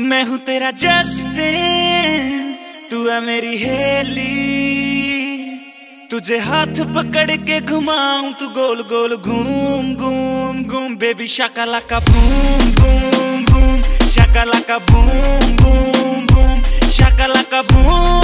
हूँ तेरा जस्टिन, तू है मेरी हेली। तुझे हाथ पकड़ के घुमाऊ, तू गोल गोल घूम घूम घूम। बेबी शकला का बूम बूम बूम। शकला का बूम बूम बूम। शकला का बूम।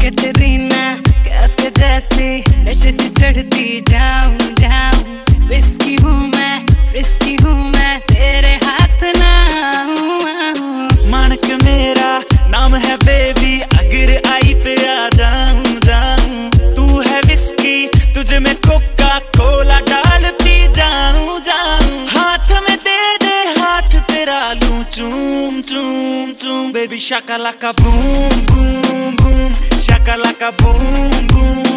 कैटरीना कैफ के जैसी नशे से चढ़ती जाऊँ जाऊँ। रिस्की हूँ मैं रिस्की हूँ मैं तेरे हाथ ना। मानक मेरा नाम है बेबी अगर आई पे आ जाऊँ जाऊँ। तू है विस्की तुझे मैं कोका कोला डाल पी जाऊँ जाऊँ। हाथ में दे दे, हाथ तेरा लूँ, चूम चूम चूम। बेबी शकला का बूम बूम बूम। शकला का बूम